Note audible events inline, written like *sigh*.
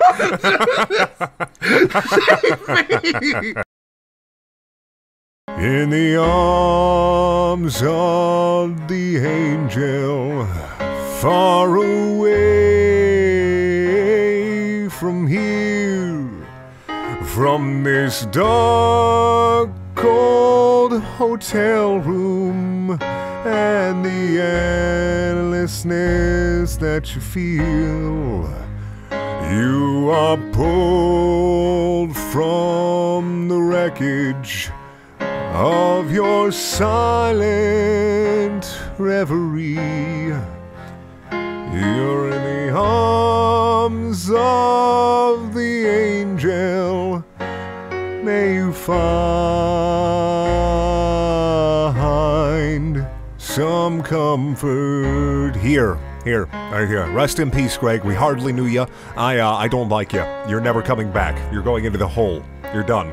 *laughs* In the arms of the angel, far away from here, from this dark, cold hotel room, and the endlessness that you feel. You are pulled from the wreckage of your silent reverie. You're in the arms of the angel. May you find some comfort here. Here, right here. Rest in peace, Gregg. We hardly knew you. I, uh, I don't like you. You're never coming back. You're going into the hole. You're done.